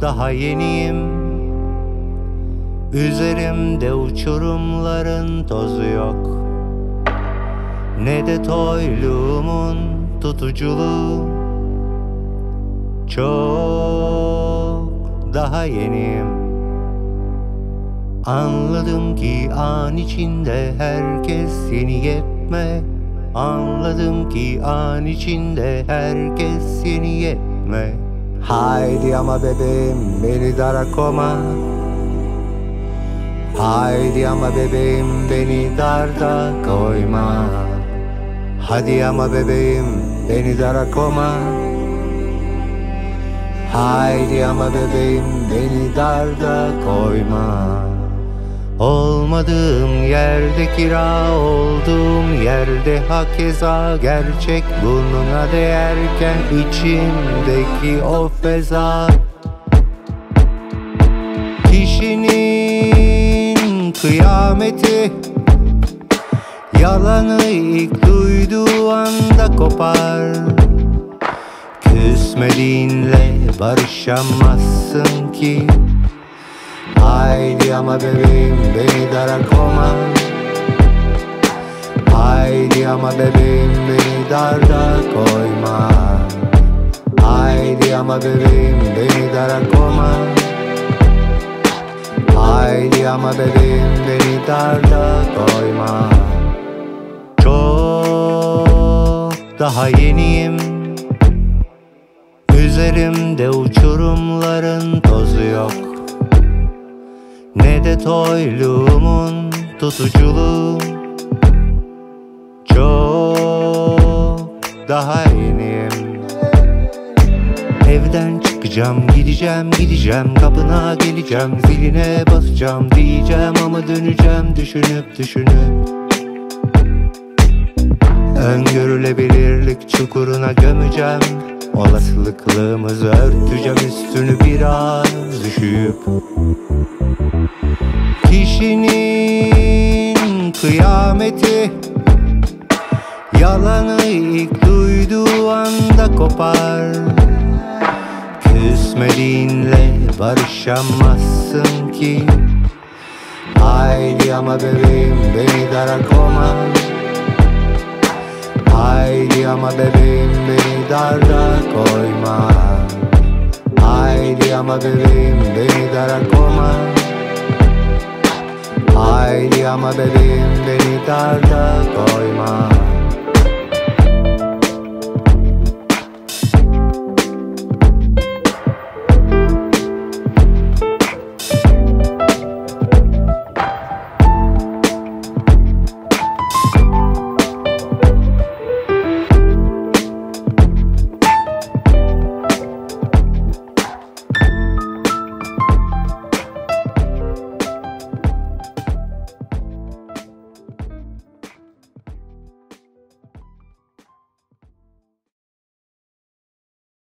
daha yeniyim. Üzerimde uçurumların tozu yok. Ne de toyluğumun tutuculuğu. Çok daha yeniyim. Anladım ki an içinde herkes yeni yetme. Anladım ki an içinde herkes yeni yetme Haydi ama bebeğim beni dara koma. Haydi ama bebeğim beni darda koyma. Hadi ama bebeğim beni dara koma. Haydi ama bebeğim beni darda koyma Olmadığım yerde kira olduğum yerde hakeza. Gerçek burnuna değerken içimdeki o feza Kişinin kıyameti Yalanı ilk duyduğu anda kopar. Küsmediğinle barışamazsın ki Haydi ama bebeğim beni dara koma Haydi ama bebeğim beni darda koyma. Haydi ama bebeğim beni dara koma Haydi ama bebeğim beni darda koyma. Çok daha yeniyim. Üzerimde uçurumların tozu yok Ne de toyluğumun tutuculuğu Çok daha yeniyim Evden çıkacağım gideceğim gideceğim. Kapına geleceğim ziline basacağım. Diyeceğim ama döneceğim düşünüp düşünüp. Öngörülebilirlik çukuruna gömeceğim. Olasılıklığımızı örteceğim üstünü biraz üşüyüp Kişinin kıyameti. Yalanı ilk duyduğu anda kopar. Küsmediğinle barışamazsın ki. Haydi ama bebeğim beni dara koma. Haydi ama bebeğim beni darda koyma. Haydi ama bebeğim beni dara koma Haydi ama bebeğim beni darda koyma